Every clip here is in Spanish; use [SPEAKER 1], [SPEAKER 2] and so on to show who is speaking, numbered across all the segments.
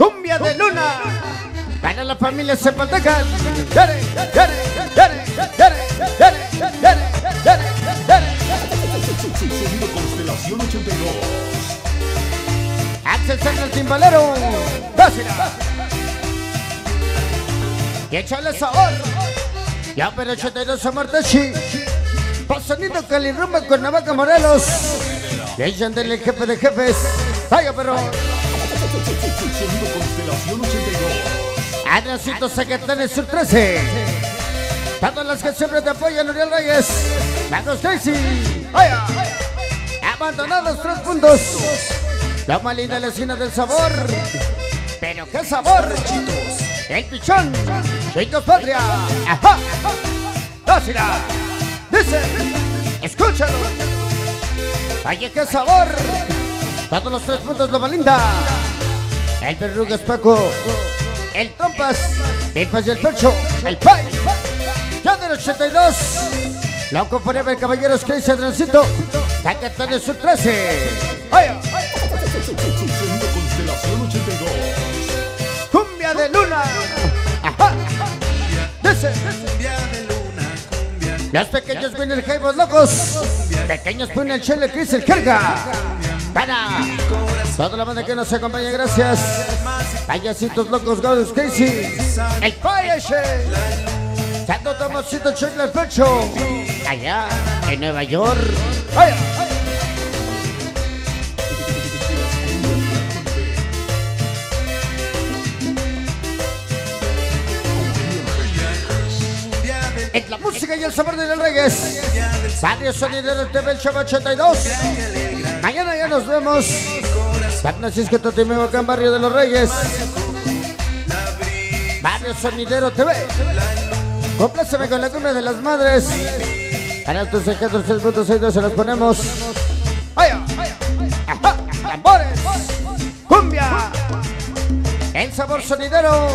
[SPEAKER 1] cumbia de luna. Para la familia zapateca.
[SPEAKER 2] Sonido Constelación 82.
[SPEAKER 1] Accesar el timbalero. Dásela. Y échale sabor. Ya pero chateros a Martachi. Pasonito Calirrumba con Navaca Morelos. Legendary jefe de jefes. Vaya pero.
[SPEAKER 2] Sonido Constelación 82.
[SPEAKER 1] Adriancito Zacatán Sur 13. Todas las que siempre te apoyan, Uriel Reyes. Stacy. Vaya. Abandonados tres puntos. La más linda la esquina del sabor. Pero qué sabor. El pichón. Chicos Patria. Ajá. Dásela. Dice. Escúchalo. Oye, qué sabor. Todos los tres puntos, lo más linda. El verrugas Paco. El Trompas. El Paz y el Percho. El Pai. Ya del 82. Loco Forever, Caballeros, que dice Transito. Zacatán de su 13. Vaya.
[SPEAKER 2] Sonido Constelación 82.
[SPEAKER 1] Cumbia de luna. Dice. Los pequeños Winner Jaibos locos. Pequeños Winner Chile Chris el Jerga. Para toda la banda que nos acompaña, gracias. Payasitos locos, Gaudos Casey. El Payache. Santo Tomasito Chicle el Pecho. Allá en Nueva York. En la música y el sabor de los Reyes. Barrio Sonideros de Belchava 82. Mañana ya nos vemos. San Francisco Totimeo, Barrio de los Reyes. Barrio Sonidero TV. Compláceme con la cumbia de las madres. Ejemplos 6.62 se los ponemos. ¡Ajá! ¡Tambores! ¡Cumbia! El sabor sonidero.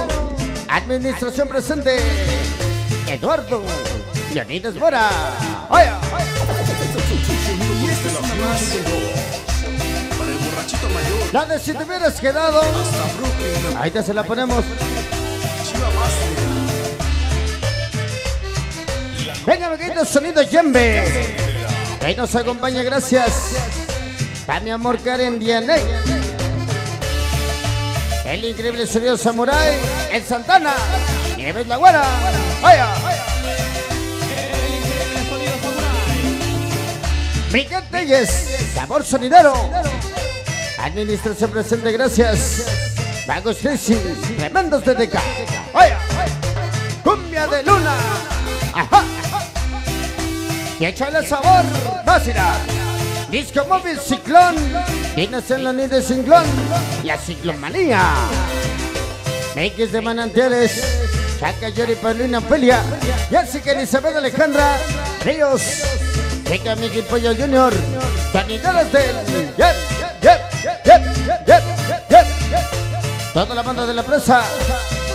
[SPEAKER 1] Administración presente. Eduardo. Leonidas Mora. ¡Vaya!
[SPEAKER 2] Sonido
[SPEAKER 1] La de si te hubieras quedado. Ahí te se la ponemos. Venga, amiguitos, sonido Yembe. Ahí nos acompaña, gracias. A mi amor Karen Diane. El increíble sonido Samurai. El Santana. Nieves La Guara. Vaya. Miguel Telles. Sabor sonidero. Administración presente, gracias. Vagos Tracy. Tremendos de Deca. Vaya. Cumbia de luna. Ajá. Y échale sabor. Vásira. Disco móvil Ciclón. Tienes en la ni de Ciclón. La Ciclomanía. Mix de manantiales. Chaca Yori Paulina Felia. Jessica Elizabeth Alejandra. Ríos. Chica Miguel Pollo Junior. Sanitarios del. Yep, Toda la banda de la presa.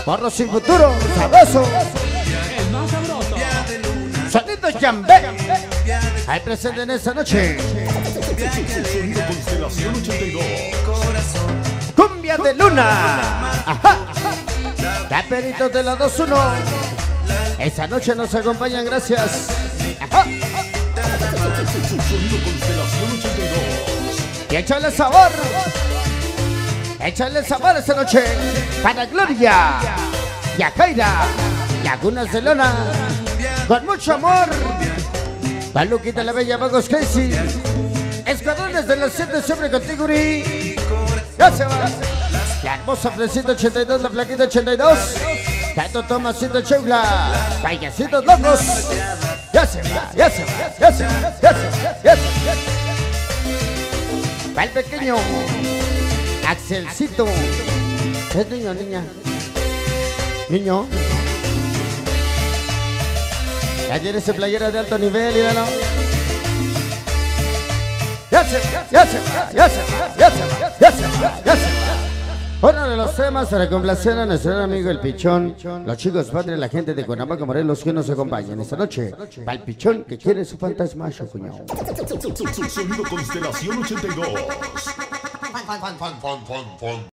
[SPEAKER 1] Porro sin futuro. Sabroso. Sonido Jambé. Hay presente en esta noche.
[SPEAKER 2] Sonido Constelación 82.
[SPEAKER 1] Cumbia de Luna. Ajá. Caperitos de la 2-1. Esa noche nos acompañan, gracias. Ajá.
[SPEAKER 2] Sonido Constelación 82.
[SPEAKER 1] Y échale sabor. Échale sabor esta noche. Para Gloria. Y a Jaira. Y a Gunas de Lona. Con mucho amor. Paluquita la Bella Vagos Casey. Escuadrones de las 7 siempre contigo. Ya se va. La hermosa Flecita 82, la Flaquita 82. Tato Tomasito Cheula. Payasitos locos. Ya se va, ya se va, ya se va, ya se va, ya se va. Va el pequeño. Axelcito. ¿Es niño niña? Niño. Ayer ese playera de alto nivel, míralo. Ya se ya se ya se ya se va, ya se va, ya se Uno de los temas para complacer a nuestro amigo el Pichón, los chicos padres, la gente de Cuernavaca, Morelos que nos acompañan esta noche. Va el Pichón que quiere su fantasma, su cuñado.
[SPEAKER 2] Sonido Constelación 82.